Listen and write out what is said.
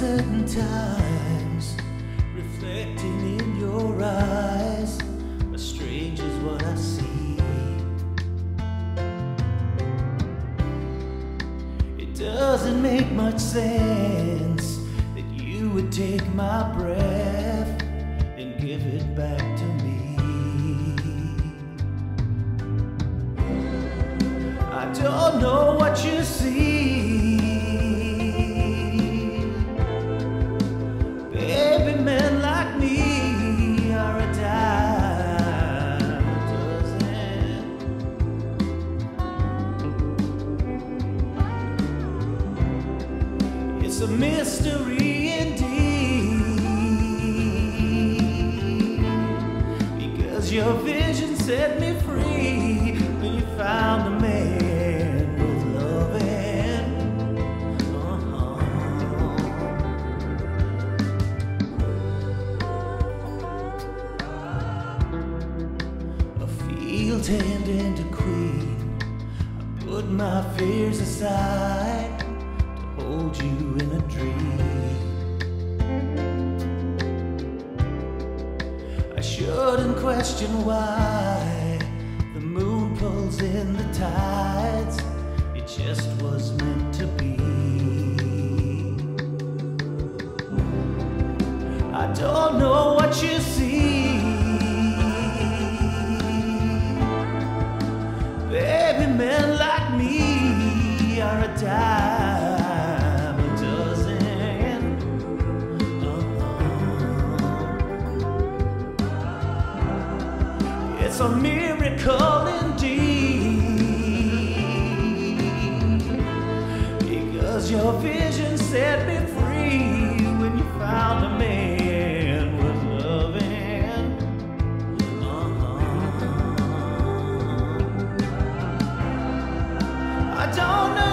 Certain times reflecting in your eyes a strange is what i see. It doesn't make much sense that you would take my breath and give it back to me. I don't know what you see. Mystery indeed. Because your vision set me free when you found a man with loving. Uh-huh. A field and a queen. I put my fears aside hold you in a dream. I shouldn't question why the moon pulls in the tides. It just was meant to be. I don't know what you see. Baby, men like me are a dime It's a miracle indeed. Because your vision set me free when you found a man with loving. Uh-huh. I don't know